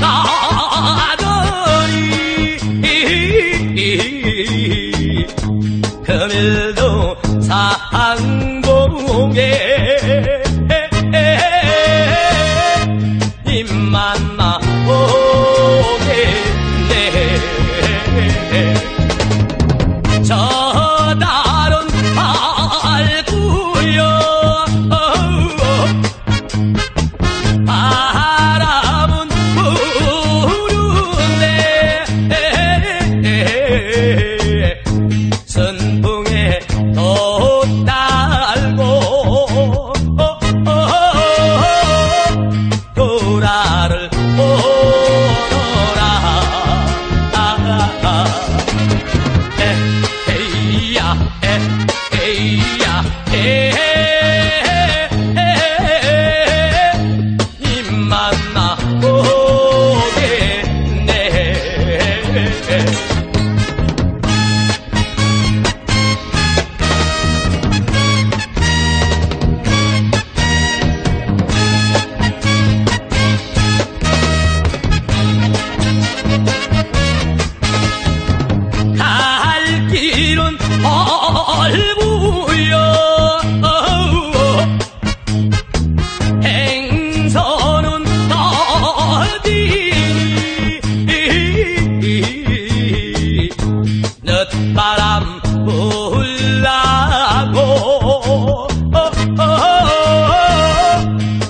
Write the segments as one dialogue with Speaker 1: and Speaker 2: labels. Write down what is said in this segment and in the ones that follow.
Speaker 1: 나더니. 금일도 상봉에 바람 불라고. 어, 어, 어.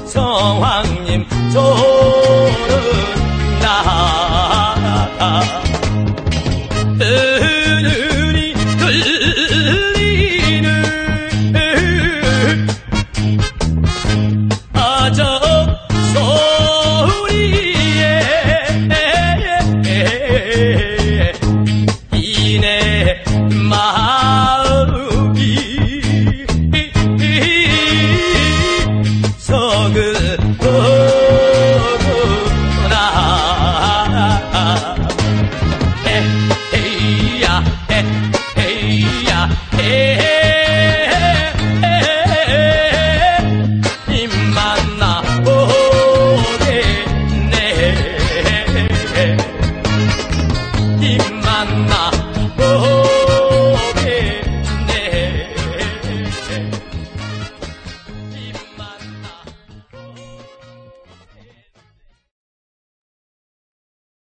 Speaker 1: 성황님 저를 나라 まあ